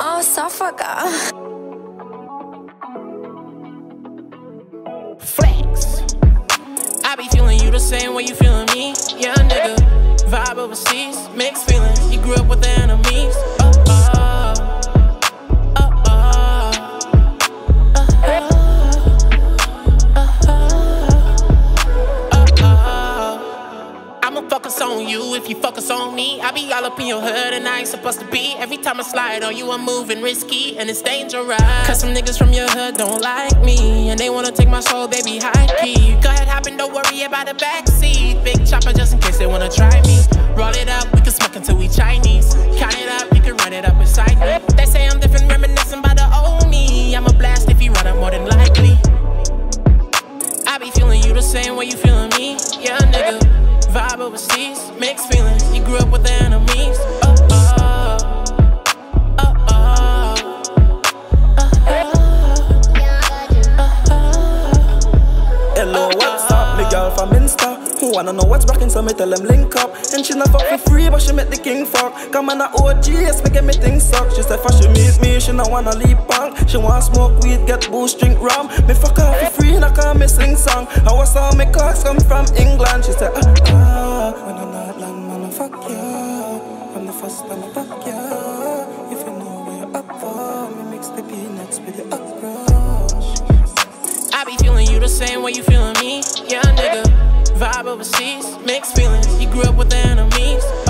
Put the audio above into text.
Oh, Suffolker. Flex. I be feeling you the same way you feeling me. Yeah, you if you focus on me. I be all up in your hood and I ain't supposed to be. Every time I slide on you, I'm moving risky and it's dangerous. Cause some niggas from your hood don't like me and they wanna take my soul, baby, high key. Go ahead, hop in, don't worry about the backseat. Big chopper just in case they wanna try me. Roll it up, we can smoke until we Chinese. Count it up, you can run it up beside me. They say I'm different, reminiscing by the old me. I'm a blast if you run up more than likely. I be feeling you the same way you feeling me. Yeah, nigga. Vibe overseas, mixed feelings. You grew up with wanna know what's rocking, so me tell them link up. And she not fuck for free, but she make the king fuck. Come on, a OGS, get me think suck. She said, for she meet me, she not wanna leave punk. She want smoke weed, get boost, drink rum. Me fuck her for free, not call me sing song. I was all me clocks come from England. She said, ah, ah. When I'm not land, man, I fuck ya. I'm the first time I fuck ya. If you know where you're up for, me mix the peanuts with the okra. I be feeling you the same way you feeling me. Yeah, nigga. Vibe overseas, mixed feelings. He grew up with enemies.